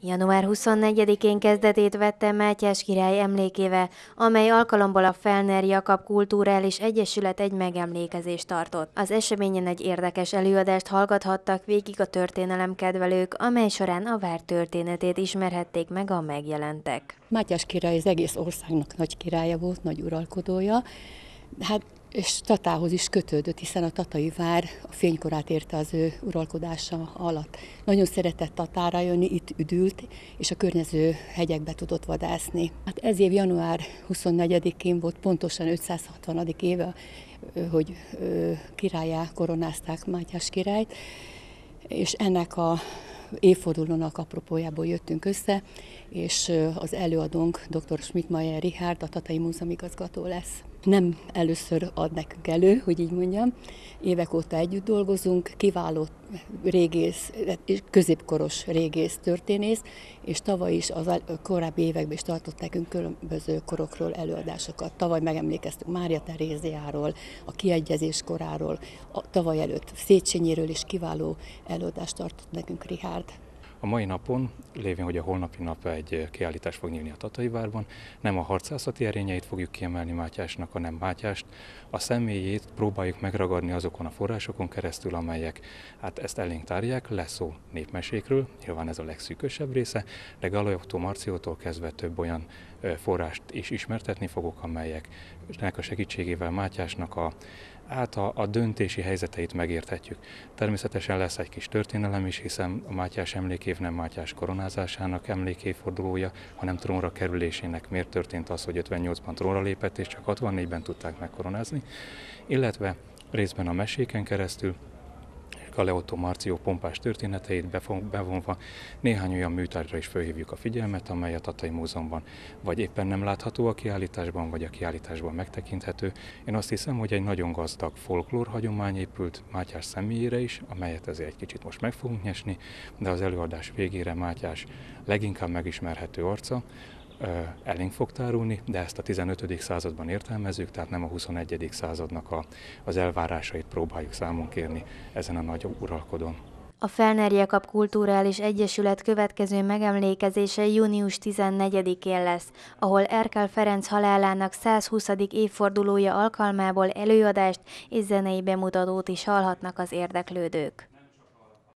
Január 24-én kezdetét vette Mátyás király emlékével, amely alkalomból a Felner Jakab Kulturális Egyesület egy megemlékezést tartott. Az eseményen egy érdekes előadást hallgathattak végig a történelemkedvelők, amely során a vár történetét ismerhették meg a megjelentek. Mátyás király az egész országnak nagy királya volt, nagy uralkodója, hát és Tatához is kötődött, hiszen a Tatai vár a fénykorát érte az ő uralkodása alatt. Nagyon szeretett Tatára jönni, itt üdült, és a környező hegyekbe tudott vadászni. Hát ez év január 24-én volt pontosan 560. éve, hogy királyá koronázták Mátyás királyt, és ennek a évfordulónak apropójából jöttünk össze, és az előadónk dr. Schmidt-Mayer Richard, a Tatai Múzeum igazgató lesz. Nem először ad nekünk elő, hogy így mondjam. Évek óta együtt dolgozunk, kiváló régész, középkoros régész történész, és tavaly is az korábbi években is tartott nekünk különböző korokról előadásokat. Tavaly megemlékeztünk Mária Teréziáról, a kiegyezés koráról, a tavaly előtt Széchenyiről is kiváló előadást tartott nekünk Richard. A mai napon, lévén, hogy a holnapi nap egy kiállítás fog nyílni a Tatai Várban, nem a harcászati erényeit fogjuk kiemelni Mátyásnak, hanem Mátyást, a személyét próbáljuk megragadni azokon a forrásokon keresztül, amelyek hát ezt elénk tárják, lesz szó népmesékről, nyilván ez a legszűkösebb része, de Galajoktól, Marciótól kezdve több olyan forrást is ismertetni fogok, amelyeknek a segítségével Mátyásnak a hát a, a döntési helyzeteit megérthetjük. Természetesen lesz egy kis történelem is, hiszen a Mátyás emlékév nem Mátyás koronázásának emlékévfordulója, hanem trónra kerülésének miért történt az, hogy 58-ban trónra lépett, és csak 64-ben tudták megkoronázni, illetve részben a meséken keresztül, Galeotto Marcio pompás történeteit bevonva néhány olyan műtárgyra is felhívjuk a figyelmet, amely a Tatai Múzeumban vagy éppen nem látható a kiállításban, vagy a kiállításban megtekinthető. Én azt hiszem, hogy egy nagyon gazdag folklór hagyomány épült Mátyás személyére is, amelyet ezért egy kicsit most meg fogunk nyesni, de az előadás végére Mátyás leginkább megismerhető arca, elénk fog tárulni, de ezt a 15. században értelmezzük, tehát nem a 21. századnak a, az elvárásait próbáljuk számon kérni ezen a nagy uralkodón. A Felner Jakab Kulturális Egyesület következő megemlékezése június 14-én lesz, ahol Erkel Ferenc halálának 120. évfordulója alkalmából előadást és zenei bemutatót is hallhatnak az érdeklődők.